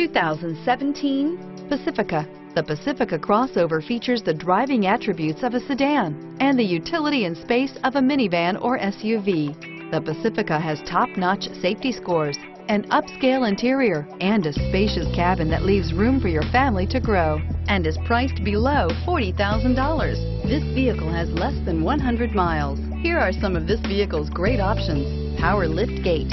2017 Pacifica. The Pacifica crossover features the driving attributes of a sedan and the utility and space of a minivan or SUV. The Pacifica has top-notch safety scores, an upscale interior, and a spacious cabin that leaves room for your family to grow and is priced below $40,000. This vehicle has less than 100 miles. Here are some of this vehicle's great options. Power lift gate.